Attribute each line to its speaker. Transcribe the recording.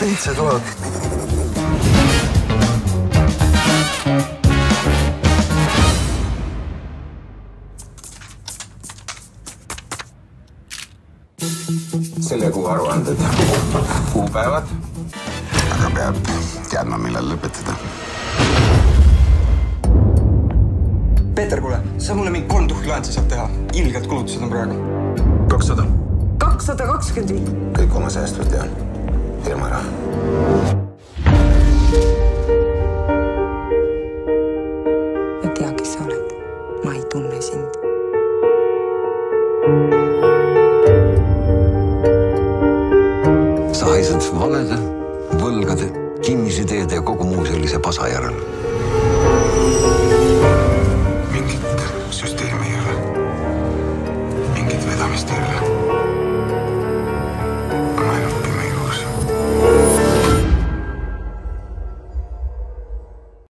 Speaker 1: see tuleb?
Speaker 2: selle kuu aruanded, kuupäevad.
Speaker 3: aga peab teadma, millal lõpetada.
Speaker 4: Peeter, kuule, sa mulle mingi kolm tuhki laensi saad teha. ilgelt kulutused on praegu.
Speaker 2: kakssada.
Speaker 5: kakssada kakskümmend viis.
Speaker 2: kõik oma säästud ja raha.
Speaker 6: ma tea, kes sa oled. ma ei tunne sind.
Speaker 3: sa haised valede, võlgade, kinnisideede ja kogu muu sellise pasa järel. mingit süsteemi ei ole. mingit vedamist ei ole